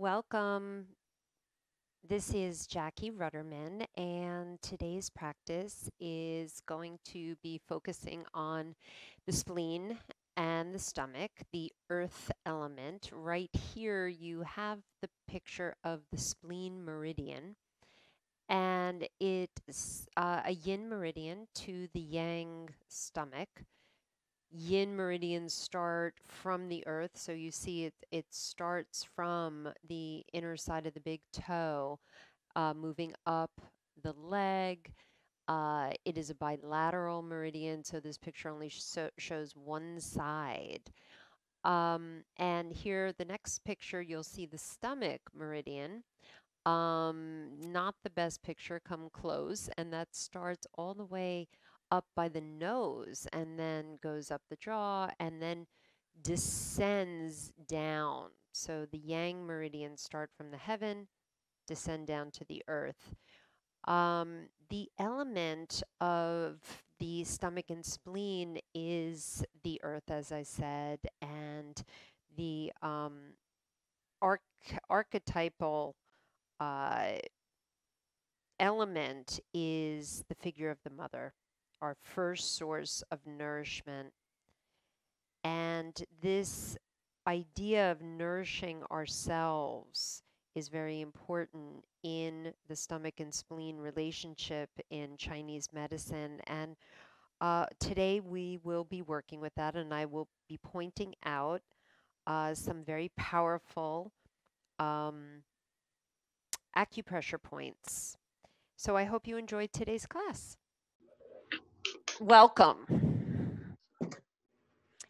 Welcome. This is Jacquie Ruderman, and today's practice is going to be focusing on the spleen and the stomach, the earth element. Right here, you have the picture of the spleen meridian, and it's uh, a yin meridian to the yang stomach yin meridians start from the earth. So you see it, it starts from the inner side of the big toe, uh, moving up the leg. Uh, it is a bilateral meridian, so this picture only shows one side. Um, and here, the next picture, you'll see the stomach meridian. Um, not the best picture, come close, and that starts all the way up by the nose and then goes up the jaw and then descends down. So the yang meridians start from the heaven, descend down to the earth. Um, the element of the stomach and spleen is the earth, as I said, and the um, arch archetypal uh, element is the figure of the mother our first source of nourishment. And this idea of nourishing ourselves is very important in the stomach and spleen relationship in Chinese medicine. And uh, today we will be working with that, and I will be pointing out uh, some very powerful um, acupressure points. So I hope you enjoyed today's class welcome.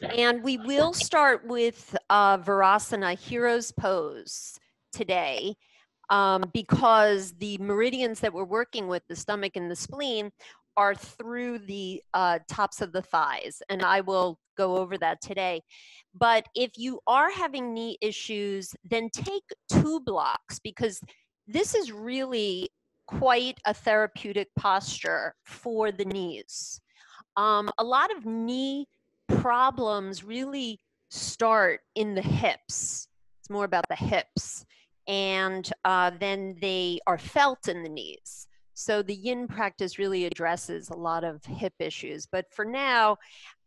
And we will start with uh, Virasana Hero's Pose today um, because the meridians that we're working with, the stomach and the spleen, are through the uh, tops of the thighs. And I will go over that today. But if you are having knee issues, then take two blocks because this is really quite a therapeutic posture for the knees. Um, a lot of knee problems really start in the hips. It's more about the hips. And uh, then they are felt in the knees. So the yin practice really addresses a lot of hip issues. But for now,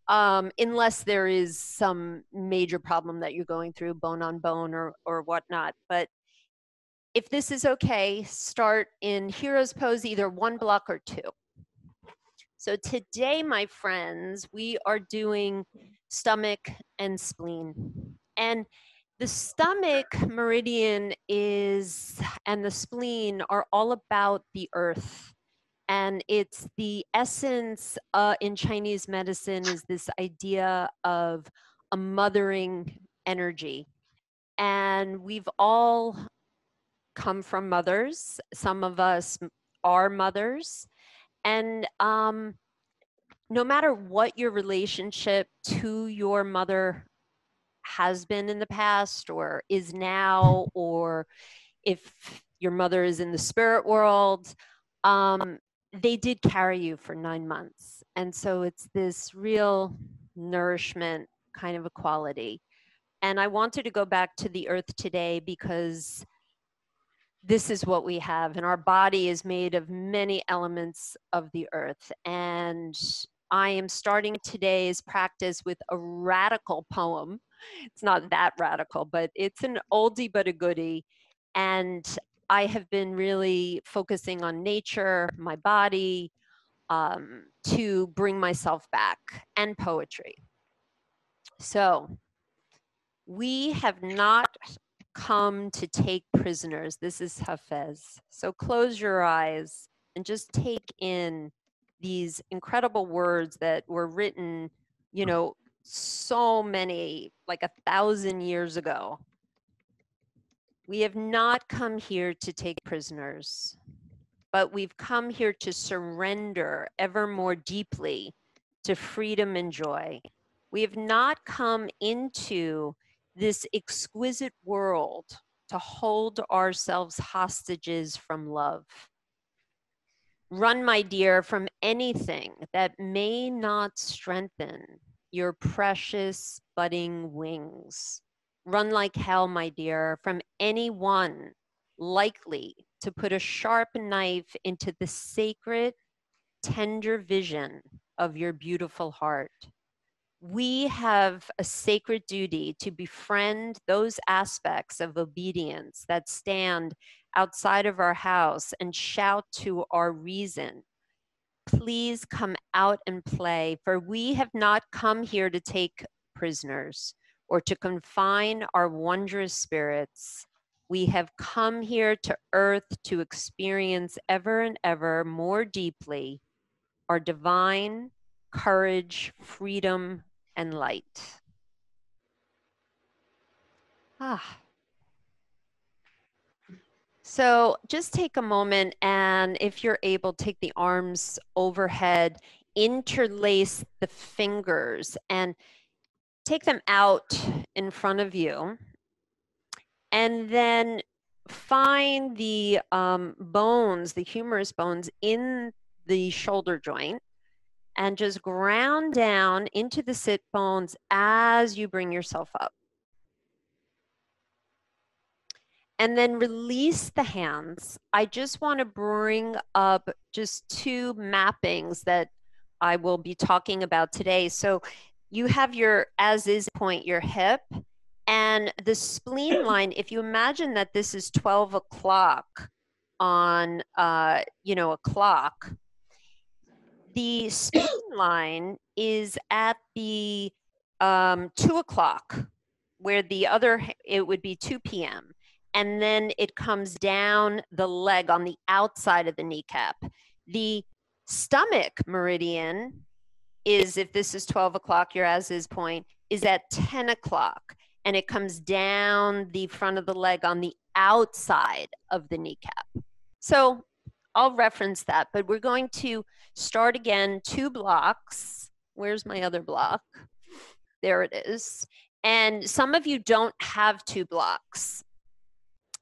um, unless there is some major problem that you're going through, bone on bone or, or whatnot. But if this is okay, start in hero's pose, either one block or two. So today, my friends, we are doing stomach and spleen. And the stomach meridian is, and the spleen are all about the earth. And it's the essence uh, in Chinese medicine is this idea of a mothering energy. And we've all come from mothers. Some of us are mothers. And um, no matter what your relationship to your mother has been in the past or is now, or if your mother is in the spirit world, um, they did carry you for nine months. And so it's this real nourishment kind of a quality. And I wanted to go back to the earth today because this is what we have and our body is made of many elements of the earth and i am starting today's practice with a radical poem. It's not that radical but it's an oldie but a goodie and i have been really focusing on nature my body um, to bring myself back and poetry. So we have not come to take prisoners. This is Hafez. So close your eyes and just take in these incredible words that were written, you know, so many, like a thousand years ago. We have not come here to take prisoners, but we've come here to surrender ever more deeply to freedom and joy. We have not come into this exquisite world to hold ourselves hostages from love. Run, my dear, from anything that may not strengthen your precious budding wings. run like hell, my dear, from anyone likely to put a sharp knife into the sacred, tender vision of your beautiful heart. We have a sacred duty to befriend those aspects of obedience that stand outside of our house and shout to our reason. Please come out and play, for we have not come here to take prisoners or to confine our wondrous spirits. We have come here to earth to experience ever and ever more deeply our divine courage, freedom, and light. Ah. So just take a moment and if you're able, take the arms overhead, interlace the fingers and take them out in front of you. And then find the um, bones, the humerus bones in the shoulder joint and just ground down into the sit bones as you bring yourself up. And then release the hands. I just want to bring up just two mappings that I will be talking about today. So you have your as is point, your hip, and the spleen line. If you imagine that this is 12 o'clock on, uh, you know, a clock, the spleen line is at the um, two o'clock, where the other, it would be 2 p.m. And then it comes down the leg on the outside of the kneecap. The stomach meridian is, if this is 12 o'clock, your as is point, is at 10 o'clock. And it comes down the front of the leg on the outside of the kneecap. So I'll reference that, but we're going to start again two blocks. Where's my other block? There it is. And some of you don't have two blocks.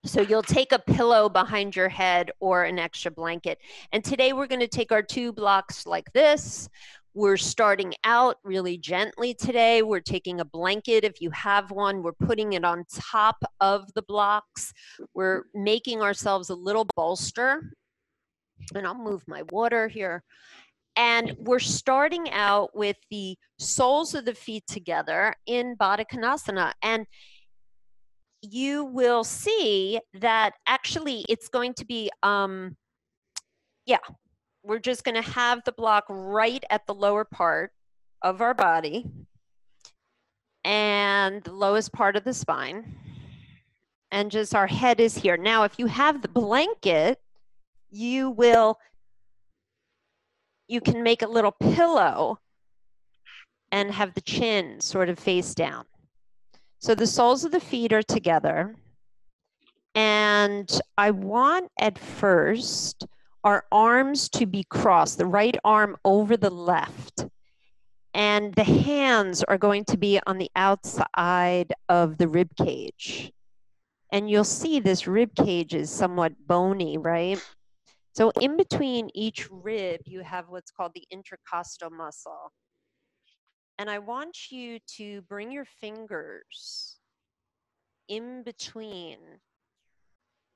So you'll take a pillow behind your head or an extra blanket. And today we're going to take our two blocks like this. We're starting out really gently today. We're taking a blanket if you have one. We're putting it on top of the blocks. We're making ourselves a little bolster and I'll move my water here. And we're starting out with the soles of the feet together in Baddha Konasana. And you will see that actually it's going to be, um, yeah, we're just going to have the block right at the lower part of our body and the lowest part of the spine. And just our head is here. Now, if you have the blanket, you will, you can make a little pillow and have the chin sort of face down. So the soles of the feet are together. And I want at first our arms to be crossed, the right arm over the left. And the hands are going to be on the outside of the rib cage. And you'll see this rib cage is somewhat bony, right? So in between each rib, you have what's called the intercostal muscle. And I want you to bring your fingers in between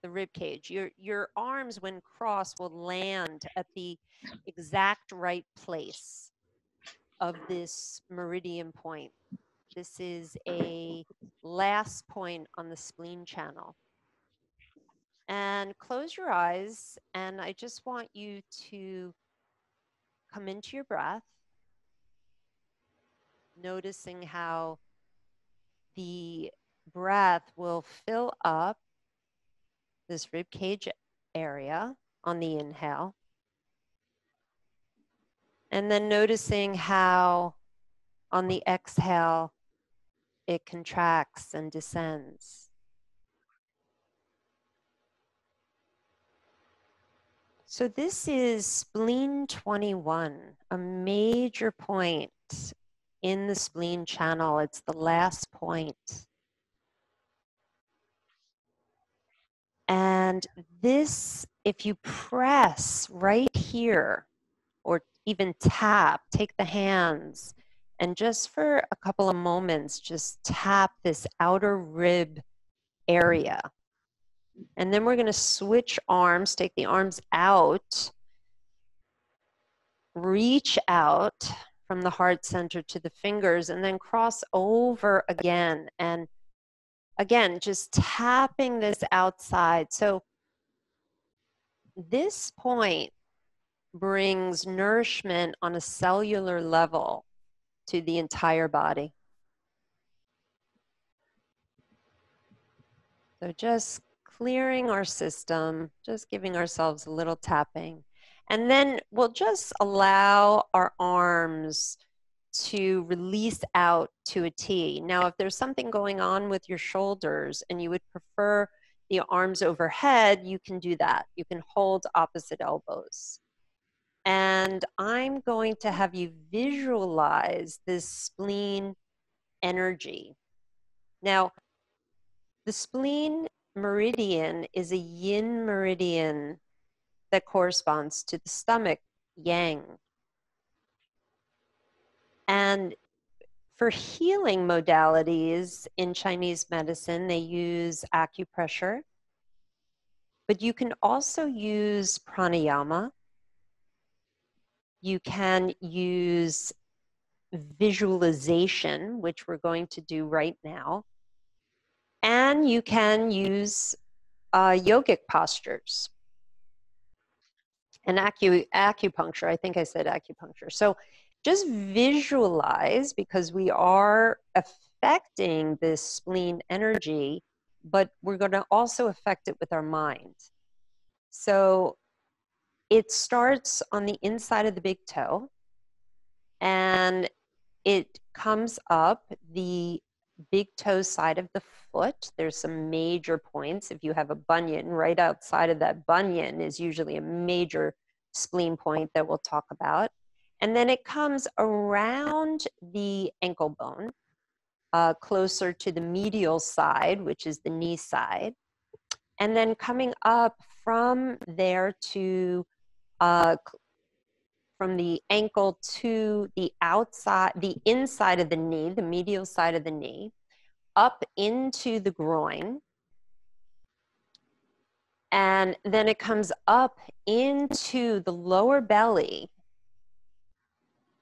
the rib cage. Your, your arms, when crossed, will land at the exact right place of this meridian point. This is a last point on the spleen channel and close your eyes. And I just want you to come into your breath, noticing how the breath will fill up this rib cage area on the inhale. And then noticing how on the exhale it contracts and descends. So this is spleen 21, a major point in the spleen channel. It's the last point. And this, if you press right here or even tap, take the hands And just for a couple of moments, just tap this outer rib area. And then we're going to switch arms, take the arms out, reach out from the heart center to the fingers, and then cross over again. And again, just tapping this outside. So this point brings nourishment on a cellular level to the entire body. So just clearing our system, just giving ourselves a little tapping. And then we'll just allow our arms to release out to a T. Now, if there's something going on with your shoulders and you would prefer the arms overhead, you can do that. You can hold opposite elbows. And I'm going to have you visualize this spleen energy. Now, the spleen meridian is a yin meridian that corresponds to the stomach, yang. And for healing modalities in Chinese medicine, they use acupressure, but you can also use pranayama. You can use visualization, which we're going to do right now. And you can use uh, yogic postures and acu- acupuncture. I think I said acupuncture. So just visualize because we are affecting this spleen energy, but we're going to also affect it with our mind. So it starts on the inside of the big toe and it comes up the big toe side of the foot. There's some major points. If you have a bunion, right outside of that bunion is usually a major spleen point that we'll talk about. And then it comes around the ankle bone, uh, closer to the medial side, which is the knee side. And then coming up from there to, uh, from the ankle to the outside, the inside of the knee, the medial side of the knee, up into the groin. And then it comes up into the lower belly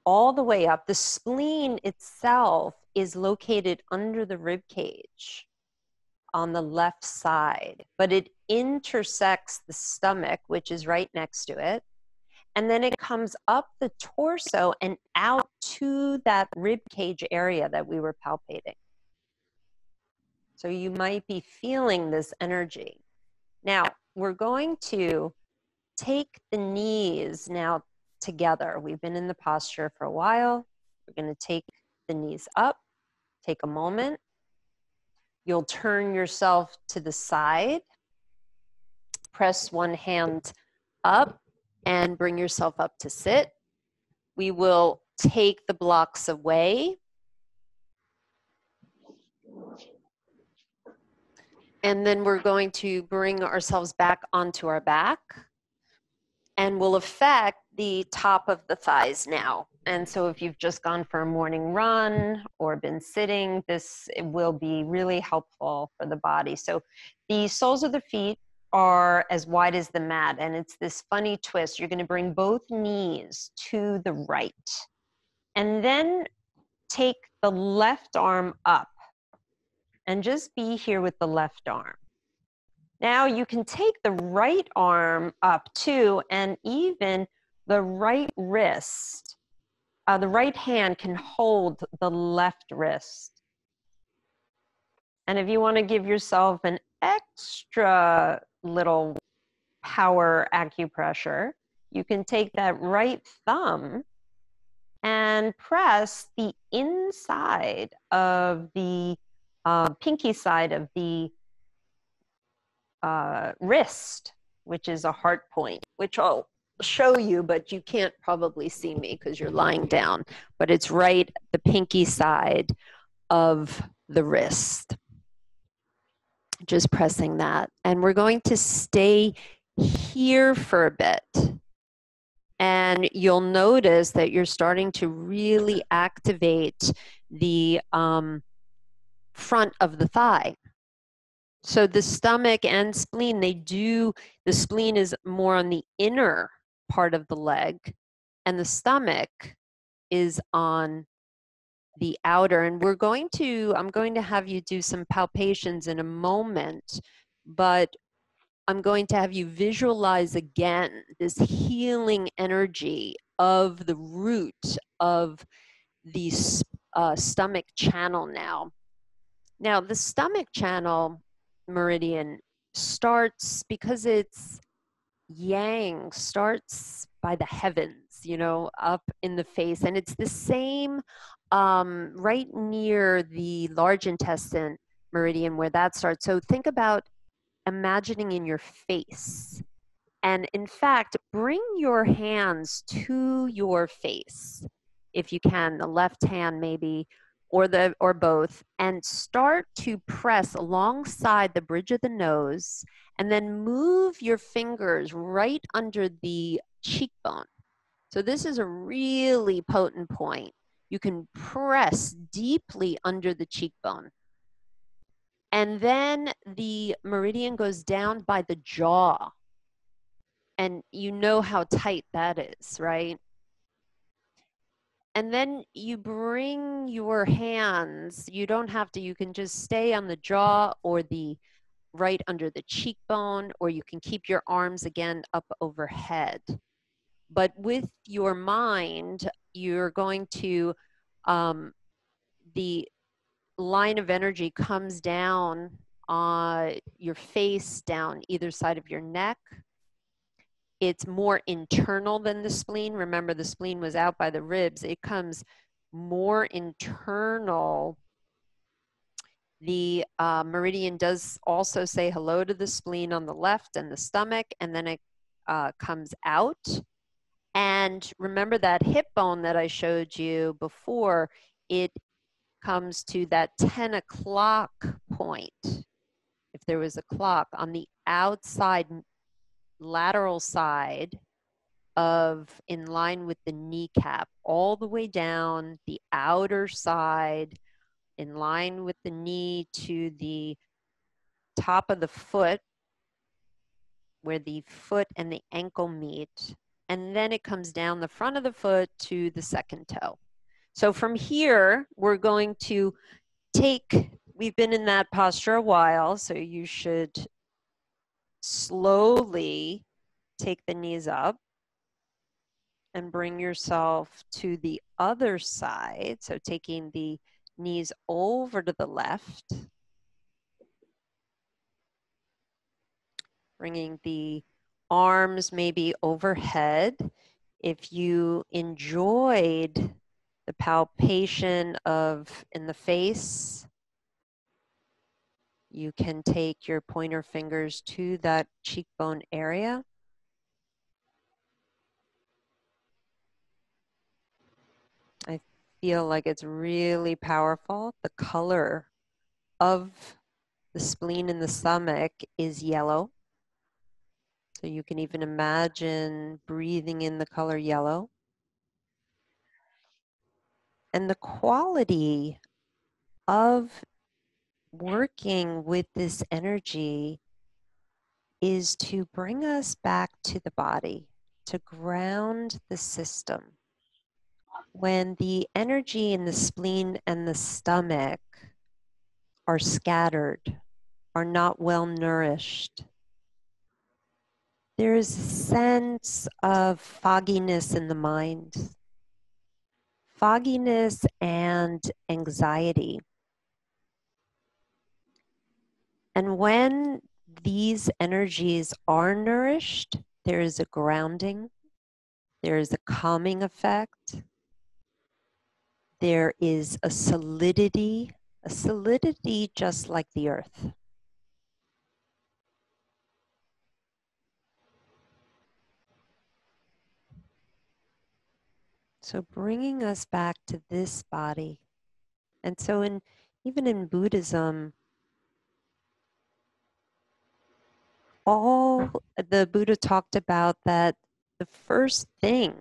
all the way up. The spleen itself is located under the rib cage on the left side, but it intersects the stomach, which is right next to it. And then it comes up the torso and out to that rib cage area that we were palpating. So you might be feeling this energy. Now, we're going to take the knees now together. We've been in the posture for a while. We're going to take the knees up, take a moment. You'll turn yourself to the side, press one hand up, and bring yourself up to sit. We will take the blocks away. And then we're going to bring ourselves back onto our back and will affect the top of the thighs now. And so if you've just gone for a morning run or been sitting, this will be really helpful for the body. So the soles of the feet are as wide as the mat and it's this funny twist. You're going to bring both knees to the right and then take the left arm up and just be here with the left arm. Now you can take the right arm up too, and even the right wrist, uh, the right hand can hold the left wrist. And if you want to give yourself an extra little power acupressure, you can take that right thumb and press the inside of the uh, pinky side of the uh, wrist, which is a heart point, which I'll show you, but you can't probably see me because you're lying down. But it's right the pinky side of the wrist. Just pressing that. And we're going to stay here for a bit. And you'll notice that you're starting to really activate the um, front of the thigh. So the stomach and spleen, they do, the spleen is more on the inner part of the leg, and the stomach is on the outer. And we're going to, I'm going to have you do some palpations in a moment, but I'm going to have you visualize again this healing energy of the root of the uh, stomach channel now. Now, the stomach channel meridian starts because it's yang, starts by the heavens, you know, up in the face. And it's the same um, right near the large intestine meridian where that starts. So think about imagining in your face. And in fact, bring your hands to your face if you can, the left hand maybe, or the or both, and start to press alongside the bridge of the nose, and then move your fingers right under the cheekbone. So this is a really potent point. You can press deeply under the cheekbone. And then the meridian goes down by the jaw. And you know how tight that is, right? And then you bring your hands, you don't have to, you can just stay on the jaw or the right under the cheekbone, or you can keep your arms again up overhead. But with your mind, you're going to, um, the line of energy comes down on uh, your face, down either side of your neck. It's more internal than the spleen. Remember, the spleen was out by the ribs. It comes more internal. The uh, meridian does also say hello to the spleen on the left and the stomach, and then it uh, comes out. And remember that hip bone that I showed you before, it comes to that 10 o'clock point, if there was a clock on the outside lateral side of in line with the kneecap, all the way down the outer side, in line with the knee to the top of the foot, where the foot and the ankle meet. And then it comes down the front of the foot to the second toe. So from here, we're going to take, we've been in that posture a while, so you should slowly take the knees up and bring yourself to the other side. So taking the knees over to the left, bringing the arms maybe overhead. If you enjoyed the palpation of in the face. You can take your pointer fingers to that cheekbone area. I feel like it's really powerful. The color of the spleen in the stomach is yellow. So you can even imagine breathing in the color yellow. And the quality of working with this energy is to bring us back to the body, to ground the system. When the energy in the spleen and the stomach are scattered, are not well nourished, there is a sense of fogginess in the mind fogginess and anxiety. And when these energies are nourished, there is a grounding, there is a calming effect, there is a solidity, a solidity just like the earth. So bringing us back to this body. And so in even in Buddhism, all the Buddha talked about that the first thing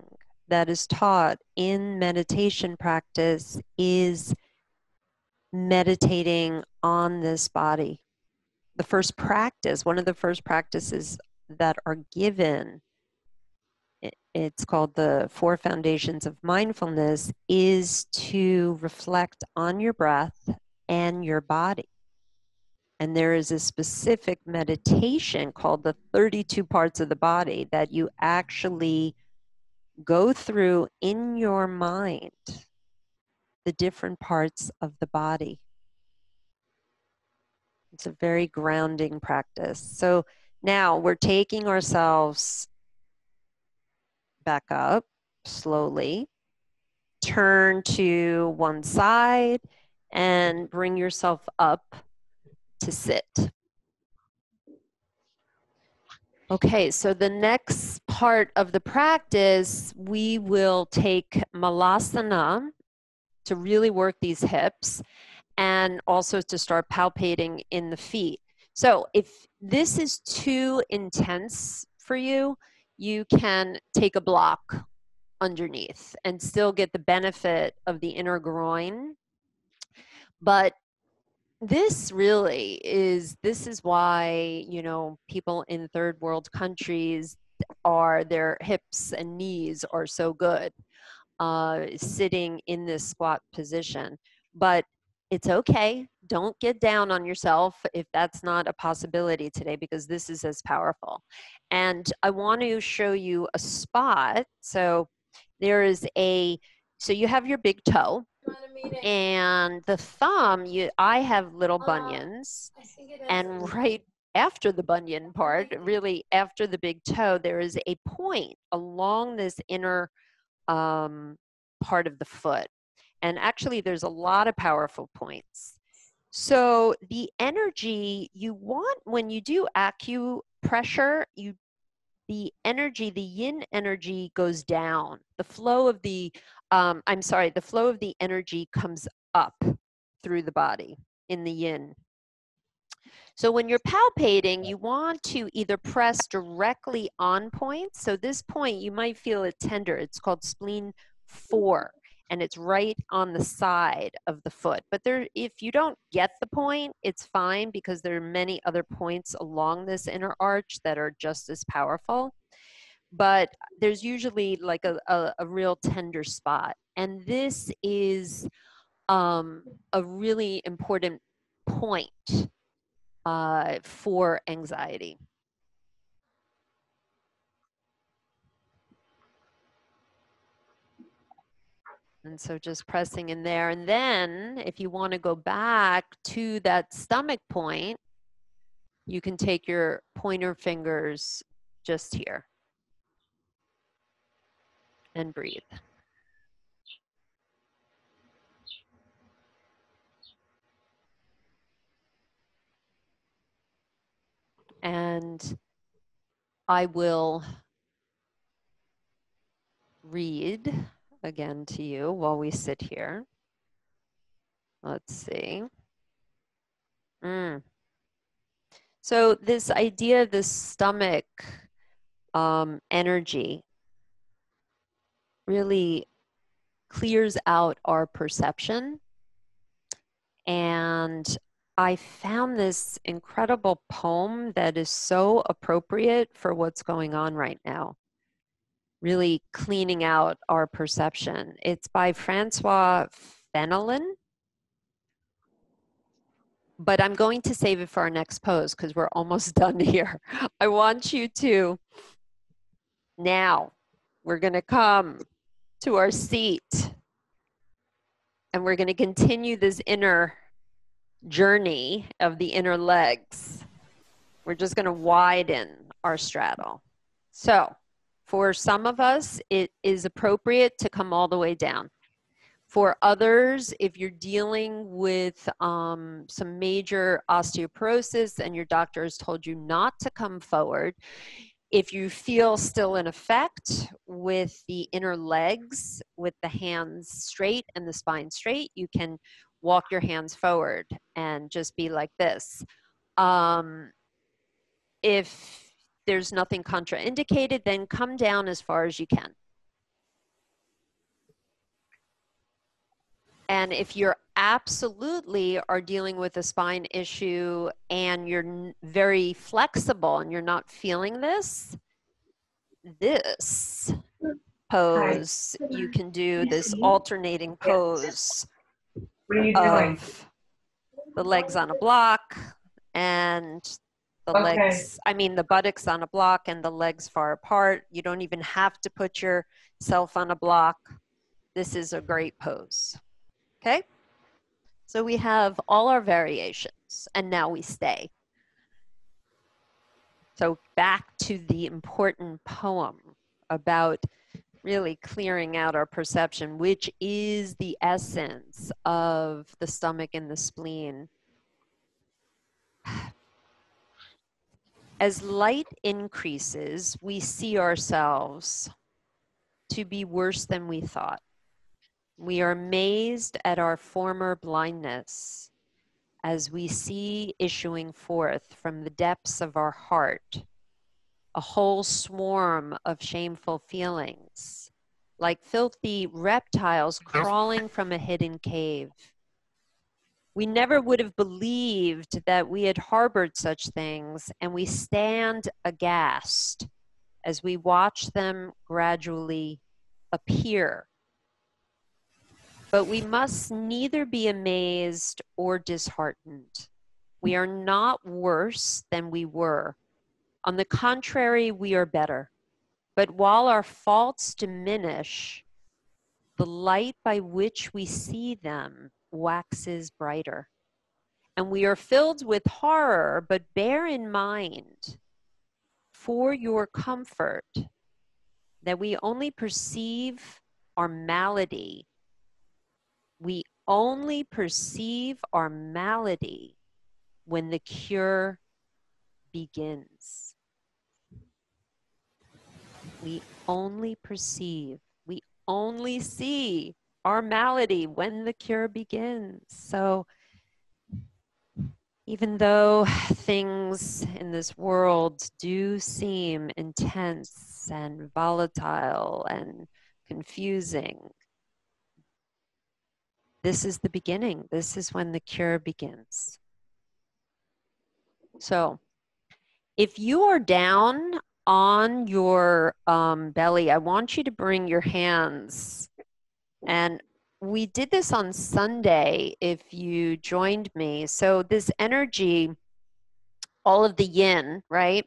that is taught in meditation practice is meditating on this body. The first practice, one of the first practices that are given, it's called the Four Foundations of Mindfulness, is to reflect on your breath and your body. And there is a specific meditation called the 32 parts of the body that you actually go through in your mind the different parts of the body. It's a very grounding practice. So now we're taking ourselves back up slowly, turn to one side, and bring yourself up to sit. Okay, so the next part of the practice, we will take Malasana to really work these hips and also to start palpating in the feet. So if this is too intense for you, you can take a block underneath and still get the benefit of the inner groin. But this really is this is why you know people in third world countries are their hips and knees are so good uh, sitting in this squat position. But it's okay. Don't get down on yourself if that's not a possibility today because this is as powerful. And I want to show you a spot. So there is a, so you have your big toe and the thumb, you, I have little uh, bunions and right after the bunion part, really after the big toe, there is a point along this inner um, part of the foot. And actually, there's a lot of powerful points. So the energy you want when you do acupressure, you the energy, the yin energy goes down. The flow of the, um, I'm sorry, the flow of the energy comes up through the body in the yin. So when you're palpating, you want to either press directly on points. So this point, you might feel it tender. It's called spleen four and it's right on the side of the foot. But there, if you don't get the point, it's fine because there are many other points along this inner arch that are just as powerful. But there's usually like a, a, a real tender spot. And this is um, a really important point uh, for anxiety. And so just pressing in there. And then if you want to go back to that stomach point, you can take your pointer fingers just here and breathe. And I will read again to you while we sit here. Let's see. Mm. So this idea of the stomach um, energy really clears out our perception. And I found this incredible poem that is so appropriate for what's going on right now really cleaning out our perception. It's by Francois Fenelon. But I'm going to save it for our next pose because we're almost done here. I want you to now, we're going to come to our seat and we're going to continue this inner journey of the inner legs. We're just going to widen our straddle. So, for some of us, it is appropriate to come all the way down. For others, if you're dealing with um, some major osteoporosis and your doctor has told you not to come forward, if you feel still in effect with the inner legs, with the hands straight and the spine straight, you can walk your hands forward and just be like this. Um, if there's nothing contraindicated, then come down as far as you can. And if you're absolutely are dealing with a spine issue and you're very flexible and you're not feeling this, this pose, you can do this alternating pose What are you doing? of the legs on a block and the Okay. legs, I mean, the buttocks on a block and the legs far apart. You don't even have to put yourself on a block. This is a great pose. Okay? So we have all our variations and now we stay. So back to the important poem about really clearing out our perception, which is the essence of the stomach and the spleen. As light increases, we see ourselves to be worse than we thought. We are amazed at our former blindness as we see issuing forth from the depths of our heart a whole swarm of shameful feelings, like filthy reptiles crawling from a hidden cave. We never would have believed that we had harbored such things, and we stand aghast as we watch them gradually appear. But we must neither be amazed or disheartened. We are not worse than we were. On the contrary, we are better. But while our faults diminish, the light by which we see them waxes brighter. And we are filled with horror, but bear in mind, for your comfort, that we only perceive our malady. We only perceive our malady when the cure begins. We only perceive, we only see our malady when the cure begins. So, even though things in this world do seem intense and volatile and confusing, this is the beginning. This is when the cure begins. So, if you are down on your um, belly, I want you to bring your hands. And we did this on Sunday if you joined me. So, this energy, all of the yin, right,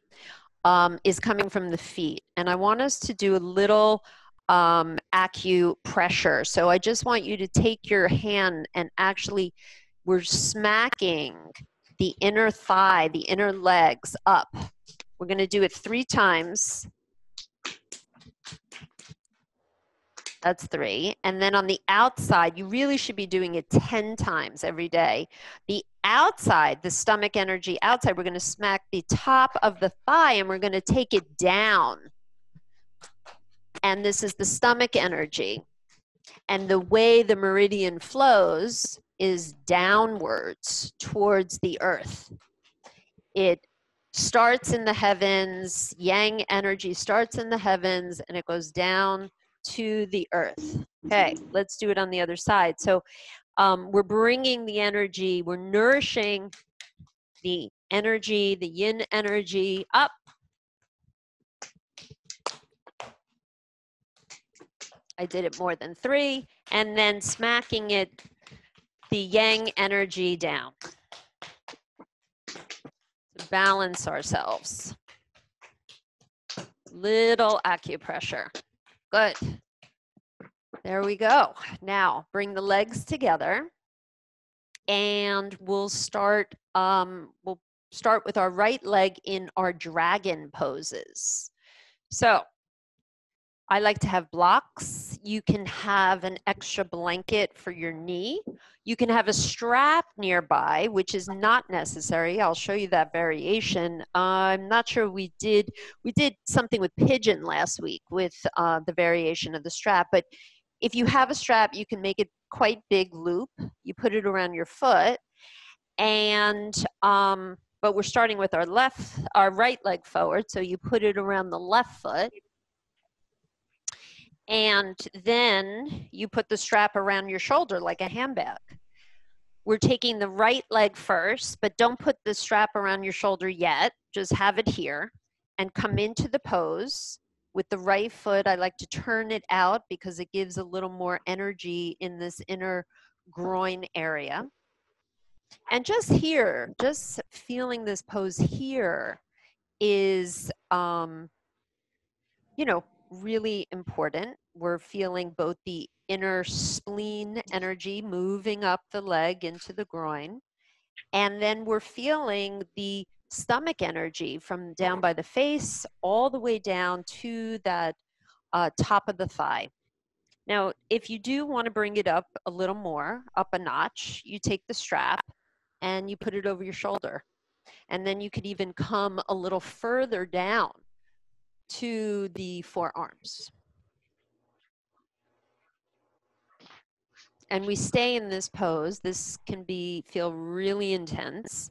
um, is coming from the feet. And I want us to do a little um, acupressure. So, I just want you to take your hand and actually, we're smacking the inner thigh, the inner legs up. We're going to do it three times. That's three. And then on the outside, you really should be doing it 10 times every day. The outside, the stomach energy outside, we're going to smack the top of the thigh and we're going to take it down. And this is the stomach energy. And the way the meridian flows is downwards towards the earth. It starts in the heavens, yang energy starts in the heavens, and it goes down to the earth. Okay, let's do it on the other side. So um, we're bringing the energy, we're nourishing the energy, the yin energy up. I did it more than three, and then smacking it the yang energy down to balance ourselves. Little acupressure. Good. There we go. Now bring the legs together and we'll start um, we'll start with our right leg in our dragon poses. So I like to have blocks. You can have an extra blanket for your knee. You can have a strap nearby, which is not necessary. I'll show you that variation. Uh, I'm not sure we did, we did something with pigeon last week with uh, the variation of the strap, but if you have a strap, you can make it quite big loop. You put it around your foot and, um, but we're starting with our left, our right leg forward. So you put it around the left foot. And then you put the strap around your shoulder like a handbag. We're taking the right leg first, but don't put the strap around your shoulder yet. Just have it here and come into the pose. With the right foot, I like to turn it out because it gives a little more energy in this inner groin area. And just here, just feeling this pose here is, um, you know, really important. We're feeling both the inner spleen energy moving up the leg into the groin, and then we're feeling the stomach energy from down by the face all the way down to that uh, top of the thigh. Now, if you do want to bring it up a little more, up a notch, you take the strap and you put it over your shoulder. And then you could even come a little further down to the forearms. And we stay in this pose. This can be feel really intense.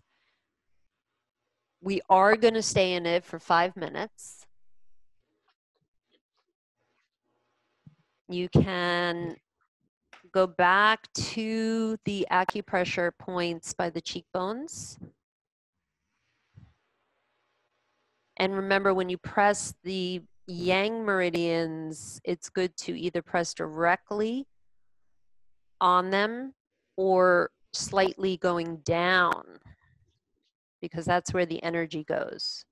We are going to stay in it for five minutes. You can go back to the acupressure points by the cheekbones. And remember, when you press the yang meridians, it's good to either press directly on them or slightly going down because that's where the energy goes.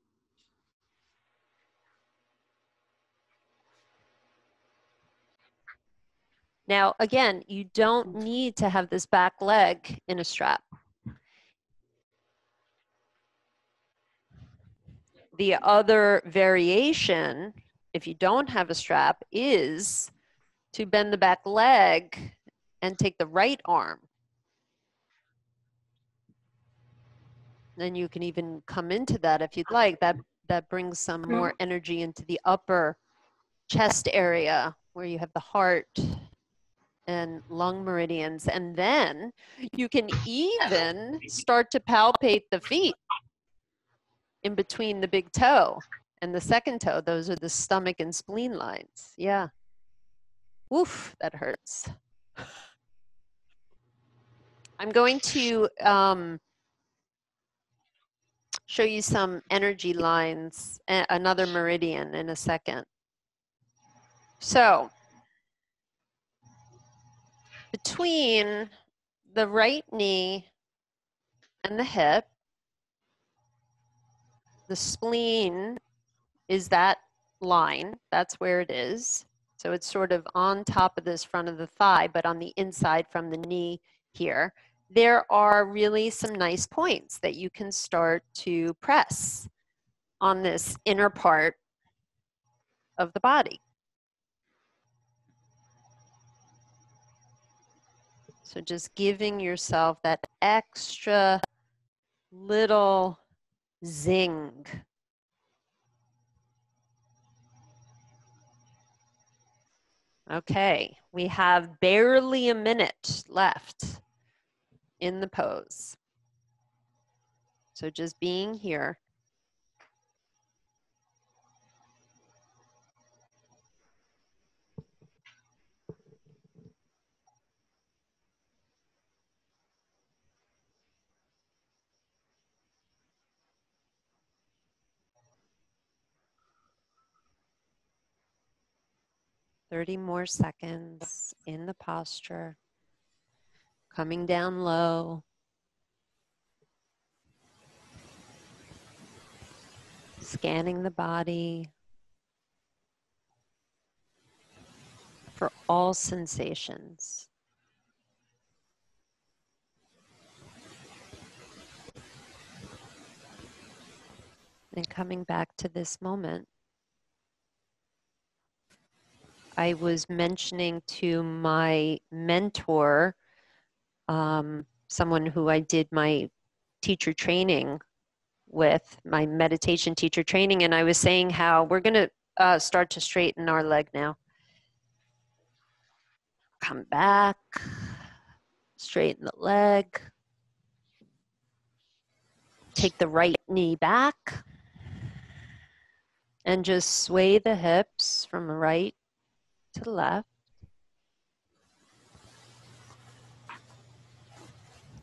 Now, again, you don't need to have this back leg in a strap. The other variation, if you don't have a strap, is to bend the back leg and take the right arm. Then you can even come into that if you'd like. That, that brings some mm-hmm. more energy into the upper chest area where you have the heart and lung meridians. And then you can even start to palpate the feet in between the big toe and the second toe. Those are the stomach and spleen lines. Yeah. Oof, that hurts. I'm going to um, show you some energy lines, another meridian in a second. So between the right knee and the hip, the spleen is that line. That's where it is. So it's sort of on top of this front of the thigh, but on the inside from the knee here. There are really some nice points that you can start to press on this inner part of the body. So just giving yourself that extra little zing. Okay, we have barely a minute left in the pose. So just being here. 30 more seconds in the posture, coming down low. Scanning the body for all sensations. And coming back to this moment. I was mentioning to my mentor, um, someone who I did my teacher training with, my meditation teacher training, and I was saying how we're going to uh, start to straighten our leg now. Come back, straighten the leg. take the right knee back and just sway the hips from the right to the left.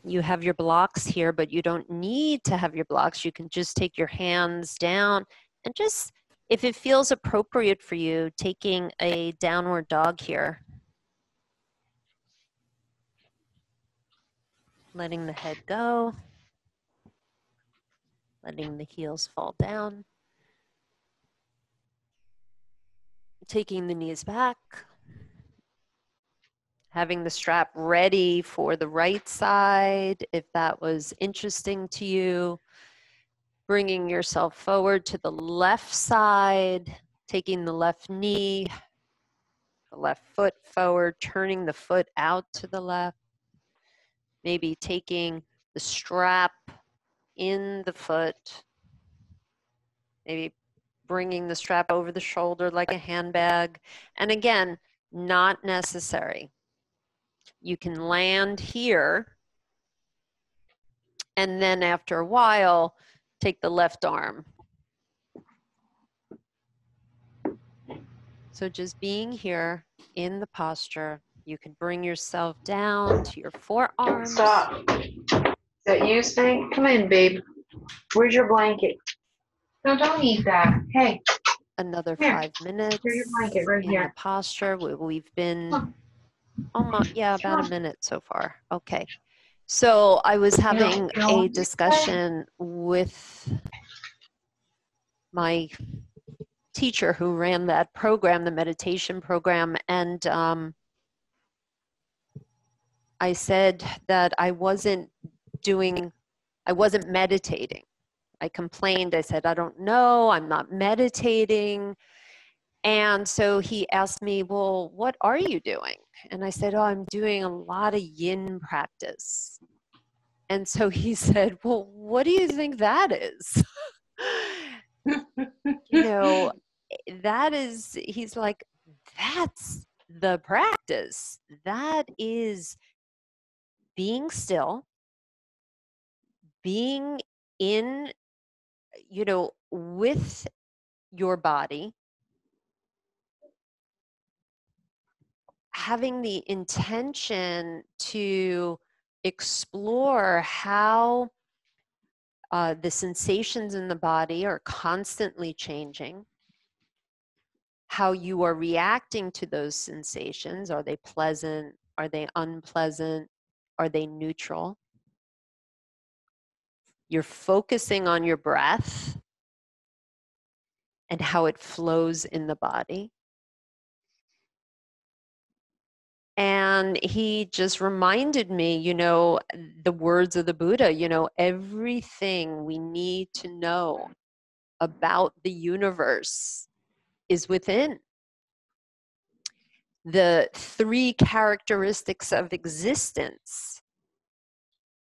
You have your blocks here, but you don't need to have your blocks. You can just take your hands down and just, if it feels appropriate for you, taking a downward dog here. Letting the head go. Letting the heels fall down. Taking the knees back. Having the strap ready for the right side if that was interesting to you. Bringing yourself forward to the left side. Taking the left knee, the left foot forward, turning the foot out to the left. Maybe taking the strap in the foot, maybe bringing the strap over the shoulder like a handbag. And again, not necessary. You can land here, and then after a while, take the left arm. So just being here in the posture, you can bring yourself down to your forearms. Stop. Is that you, Snake? Come in, babe. Where's your blanket? No, don't eat that. Hey, Another Here. five minutes. here's your blanket right in the here. posture. We, we've been Come almost, yeah, about a minute so far. Okay. So I was having a discussion with my teacher who ran that program, the meditation program, and um, I said that I wasn't doing, I wasn't meditating. I complained. I said, I don't know, I'm not meditating. And so he asked me, Well, what are you doing? And I said, Oh, I'm doing a lot of yin practice. And so he said, Well, what do you think that is? you know, eh, that is, he's like, That's the practice. That is being still, being in, you know, with your body, having the intention to explore how uh, the sensations in the body are constantly changing, how you are reacting to those sensations. Are they pleasant? Are they unpleasant? Are they neutral? You're focusing on your breath and how it flows in the body. And he just reminded me, you know, the words of the Buddha, you know, everything we need to know about the universe is within. The three characteristics of existence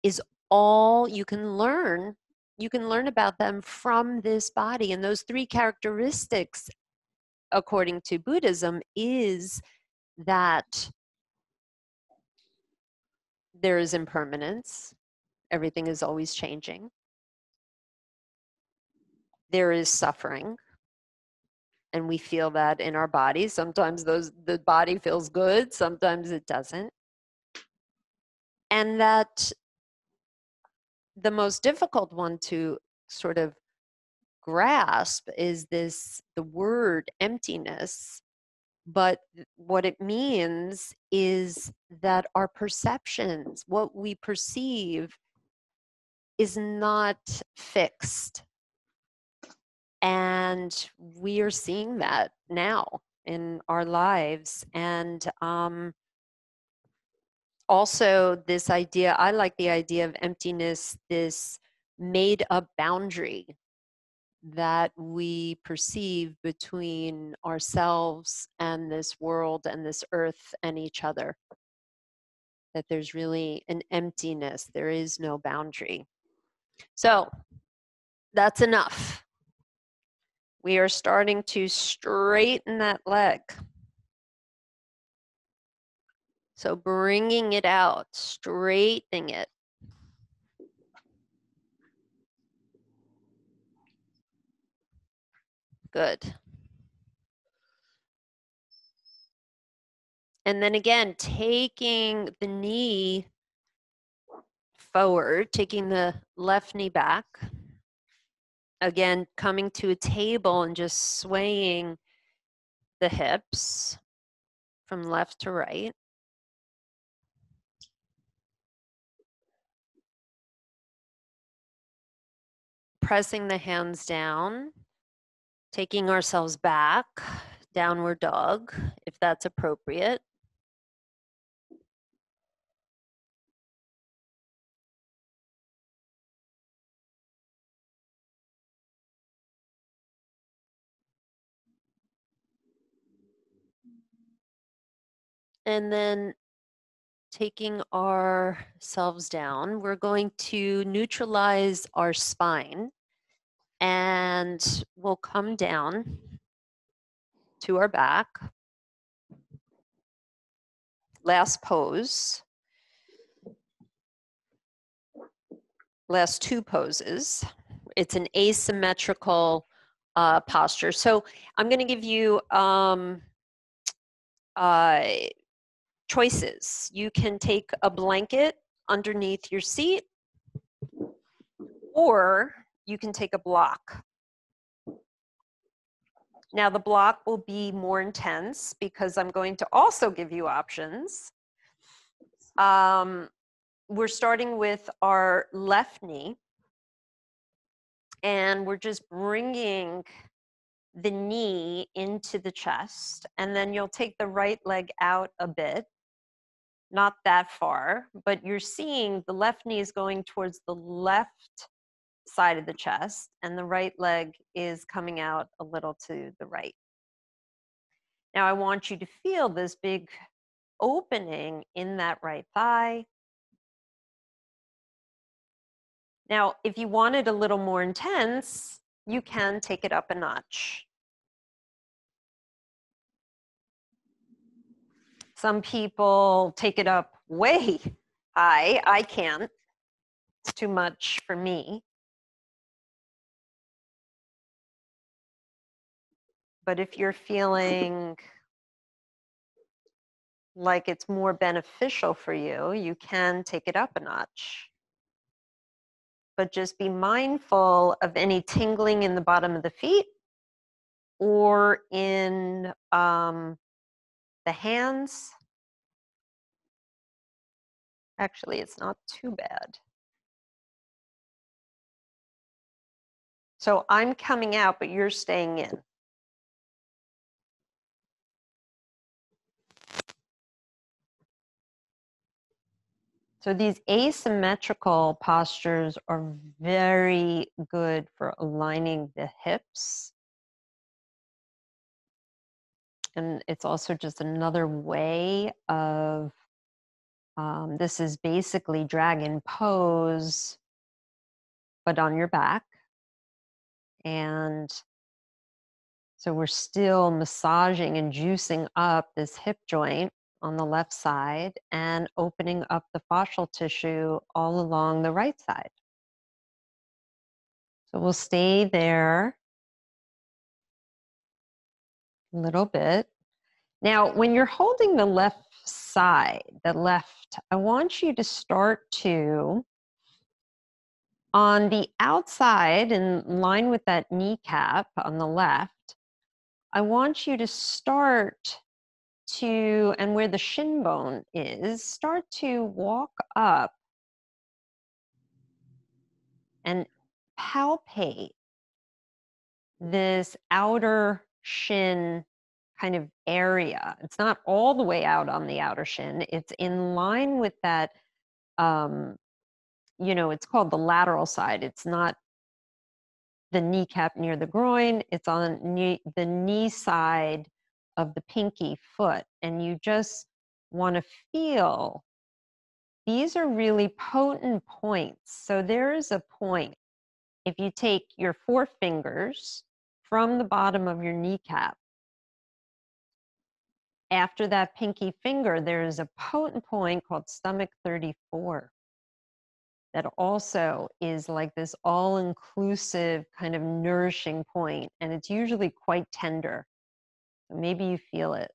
is all you can learn. You can learn about them from this body. And those three characteristics, according to Buddhism, is that there is impermanence, everything is always changing. There is suffering, and we feel that in our bodies. Sometimes those the body feels good, sometimes it doesn't. And that the most difficult one to sort of grasp is this the word emptiness but what it means is that our perceptions, what we perceive, is not fixed. And we are seeing that now in our lives. And um, also, this idea I like the idea of emptiness, this made up boundary that we perceive between ourselves and this world and this earth and each other. That there's really an emptiness, there is no boundary. So that's enough. We are starting to straighten that leg. So bringing it out, straightening it. Good. And then again, taking the knee forward, taking the left knee back. Again, coming to a table and just swaying the hips from left to right. Pressing the hands down, taking ourselves back, downward dog, if that's appropriate. And then taking ourselves down, we're going to neutralize our spine and we'll come down to our back. Last pose. Last two poses. It's an asymmetrical uh, posture. So I'm going to give you um, uh, choices. You can take a blanket underneath your seat, or you can take a block. Now the block will be more intense because I'm going to also give you options. Um, we're starting with our left knee and we're just bringing the knee into the chest and then you'll take the right leg out a bit not that far but you're seeing the left knee is going towards the left side of the chest and the right leg is coming out a little to the right now i want you to feel this big opening in that right thigh now if you want it a little more intense you can take it up a notch Some people take it up way high. I can't. It's too much for me. But if you're feeling like it's more beneficial for you, you can take it up a notch. But just be mindful of any tingling in the bottom of the feet or in um, the hands, actually, it's not too bad. So I'm coming out, but you're staying in. So these asymmetrical postures are very good for aligning the hips. And it's also just another way of um, this is basically dragon pose but on your back. And so we're still massaging and juicing up this hip joint on the left side and opening up the fascial tissue all along the right side. So we'll stay there a little bit. Now, when you're holding the left side, the left, I want you to start to, on the outside, in line with that kneecap on the left, I want you to start to, and where the shin bone is, start to walk up and palpate this outer shin kind of area. It's not all the way out on the outer shin. It's in line with that, um, you know, it's called the lateral side. It's not the kneecap near the groin. It's on knee, the knee side of the pinky foot. And you just want to feel these are really potent points. So there is a point. If you take your four fingers from the bottom of your kneecap. After that pinky finger, there is a potent point called stomach 34. that also is like this all inclusive kind of nourishing point, and it's usually quite tender. Maybe you feel it.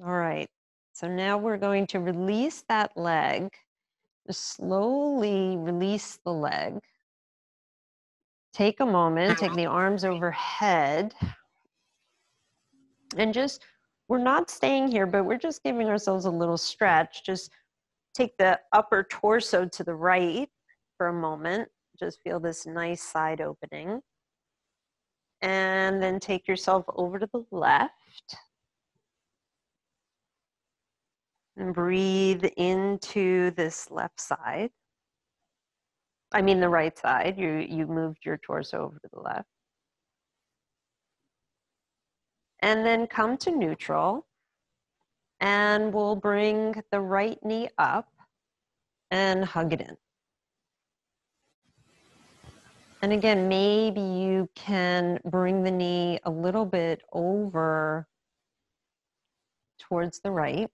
All right, so now we're going to release that leg. Just slowly release the leg. Take a moment, take the arms overhead. And just, we're not staying here, but we're just giving ourselves a little stretch. Just take the upper torso to the right for a moment. Just feel this nice side opening. And then take yourself over to the left. And breathe into this left side. I mean the right side. You, you moved your torso over to the left. And then come to neutral. And we'll bring the right knee up and hug it in. And again, maybe you can bring the knee a little bit over towards the right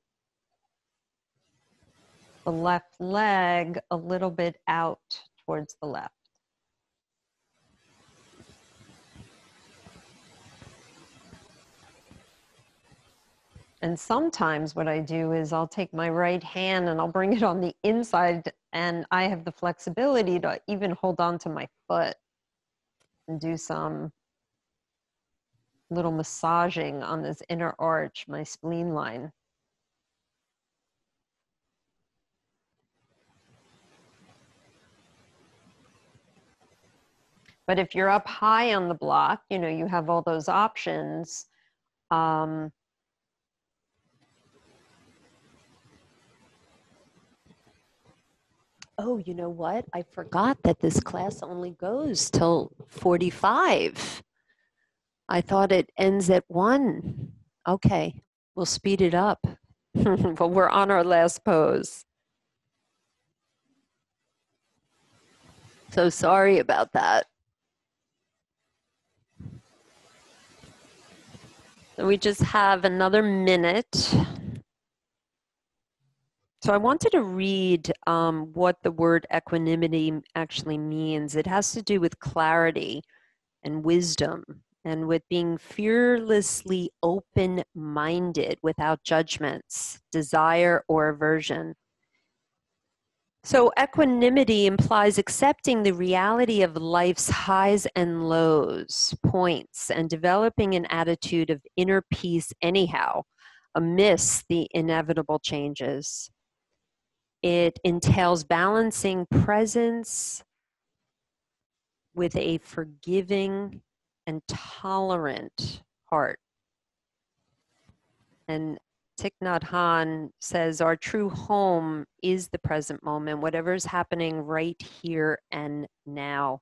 the left leg a little bit out towards the left. And sometimes what I do is I'll take my right hand and I'll bring it on the inside, and I have the flexibility to even hold on to my foot and do some little massaging on this inner arch, my spleen line. But if you're up high on the block, you know, you have all those options. Um, oh, you know what? I forgot that this class only goes till 45. I thought it ends at one. Okay, we'll speed it up. but we're on our last pose. So sorry about that. we just have another minute. So I wanted to read um, what the word equanimity actually means. It has to do with clarity and wisdom and with being fearlessly open minded without judgments, desire, or aversion. So, equanimity implies accepting the reality of life's highs and lows, points, and developing an attitude of inner peace, anyhow, amidst the inevitable changes. It entails balancing presence with a forgiving and tolerant heart. And Thich Nhat Hanh says, Our true home is the present moment, whatever is happening right here and now.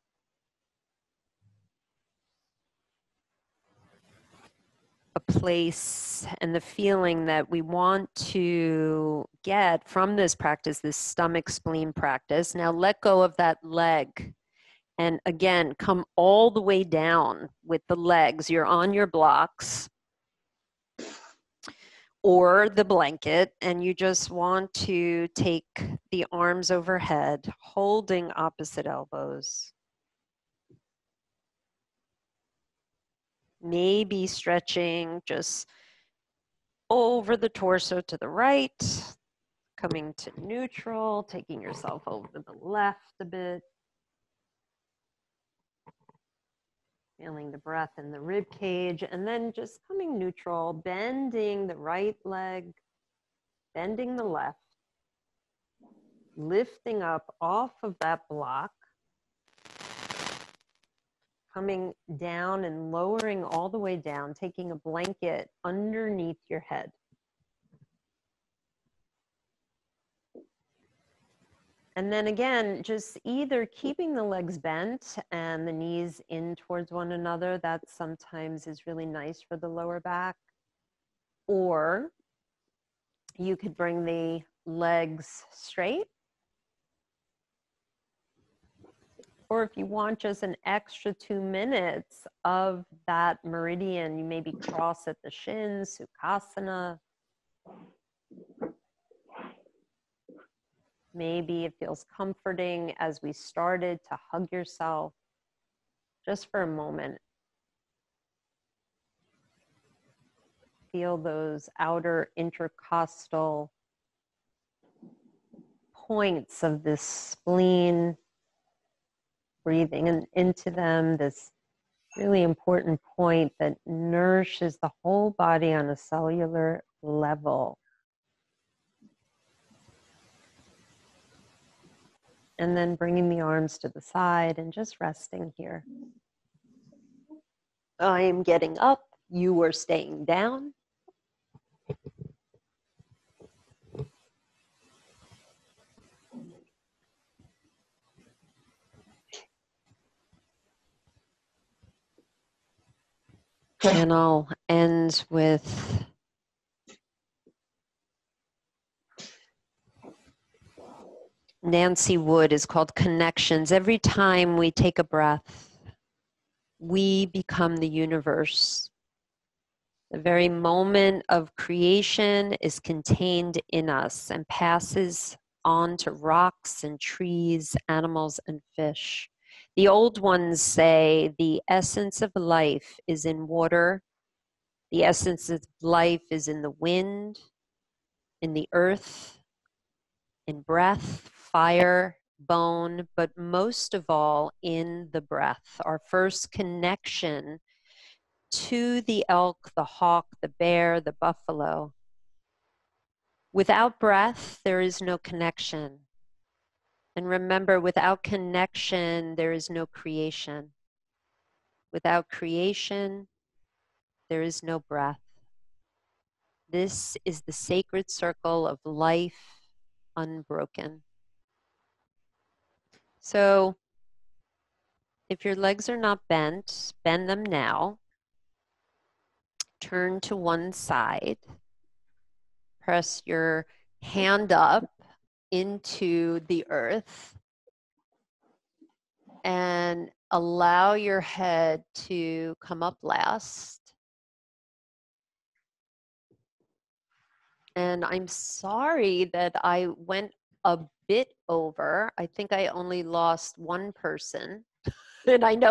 A place and the feeling that we want to get from this practice, this stomach spleen practice. Now let go of that leg. And again, come all the way down with the legs. You're on your blocks or the blanket, and you just want to take the arms overhead, holding opposite elbows. Maybe stretching just over the torso to the right, coming to neutral, taking yourself over to the left a bit. feeling the breath in the rib cage, and then just coming neutral, bending the right leg, bending the left, lifting up off of that block, coming down and lowering all the way down, taking a blanket underneath your head. And then again, just either keeping the legs bent and the knees in towards one another, that sometimes is really nice for the lower back. Or you could bring the legs straight. Or if you want just an extra two minutes of that meridian, you maybe cross at the shins, Sukhasana. Maybe it feels comforting as we started to hug yourself just for a moment. Feel those outer intercostal points of this spleen, breathing in, into them, this really important point that nourishes the whole body on a cellular level. And then bringing the arms to the side and just resting here. I am getting up, you are staying down. And I'll end with Nancy Wood is called Connections. Every time we take a breath, we become the universe. The very moment of creation is contained in us and passes on to rocks and trees, animals, and fish. The old ones say the essence of life is in water, the essence of life is in the wind, in the earth, in breath, fire, bone, but most of all in the breath. Our first connection to the elk, the hawk, the bear, the buffalo. Without breath, there is no connection. And remember, without connection, there is no creation. Without creation, there is no breath. This is the sacred circle of life unbroken. So, if your legs are not bent, bend them now. Turn to one side. Press your hand up into the earth and allow your head to come up last. And I'm sorry that I went a bit over. I think I only lost one person. and I know